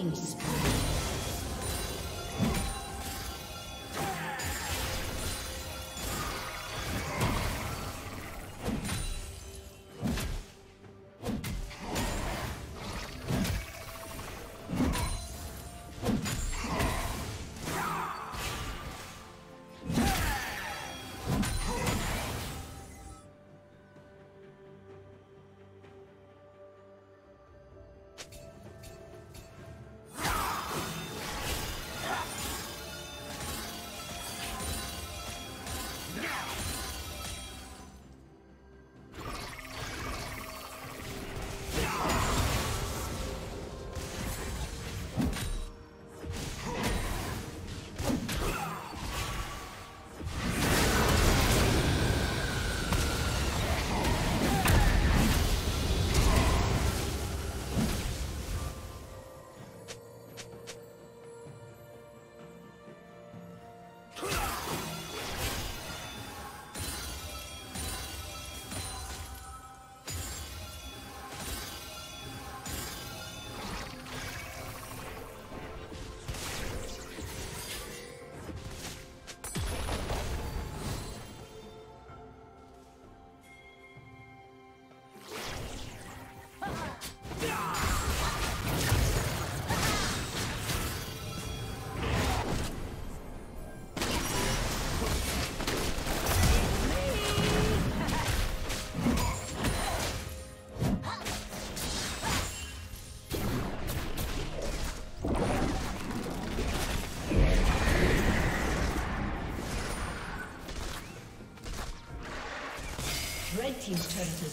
Killing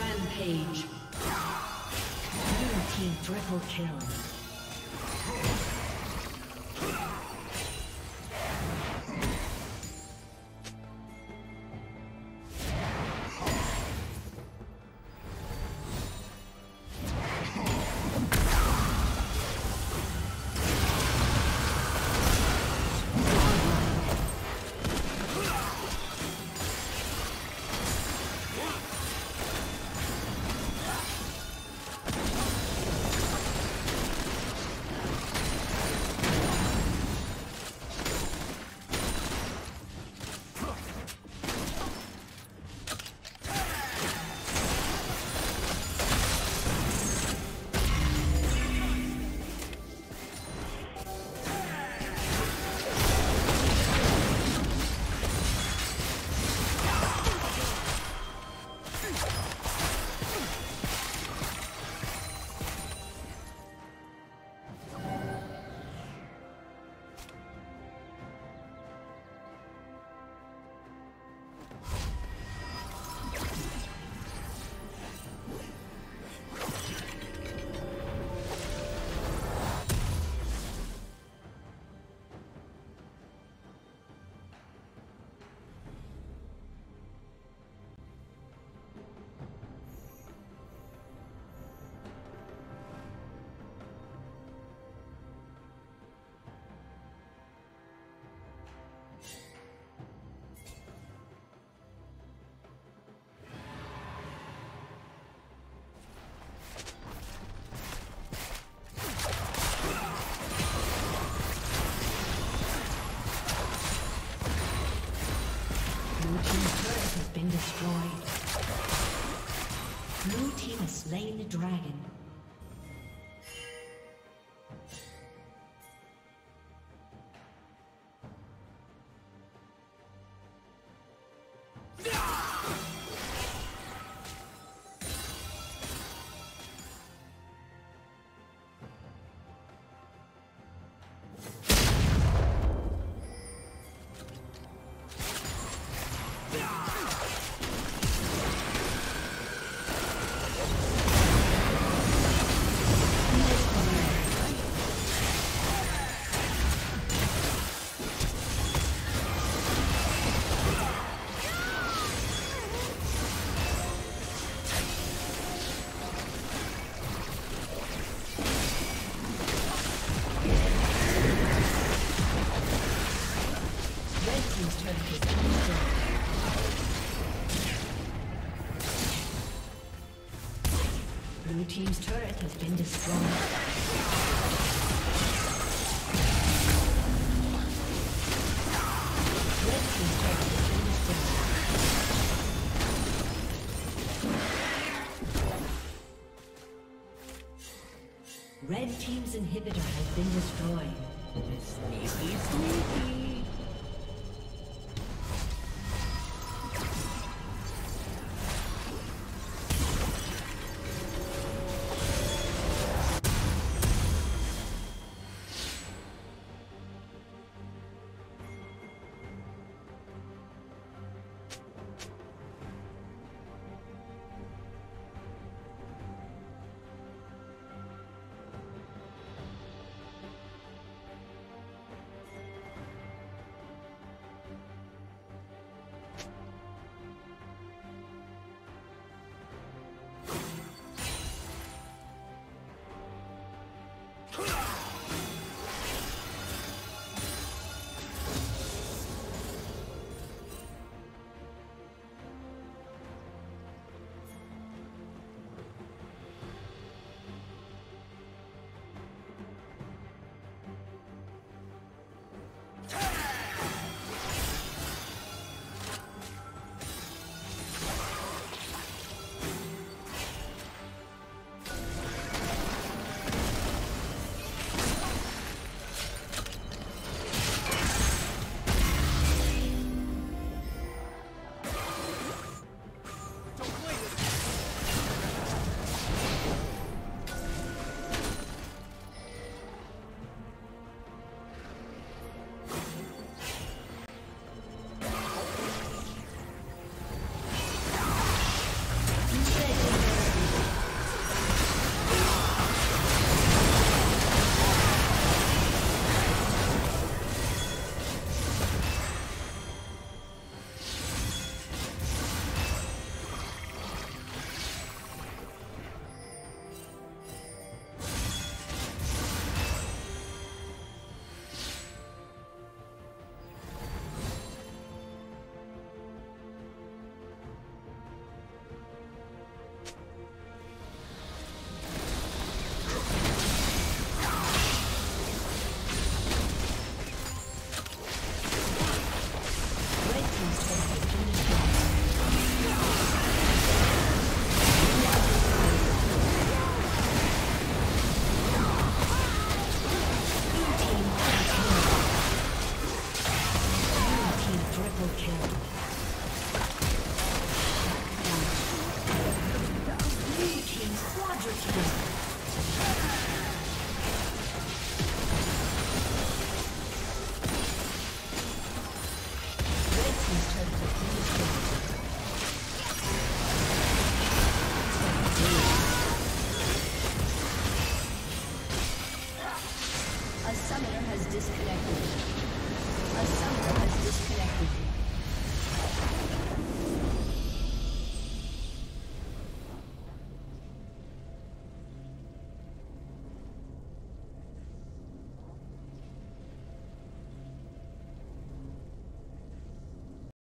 Rampage. Blue team triple kill. Slain the dragon. team's turret has been destroyed. Red team's turret has been destroyed. Red team's inhibitor has been destroyed. Sneaky, sneaky. A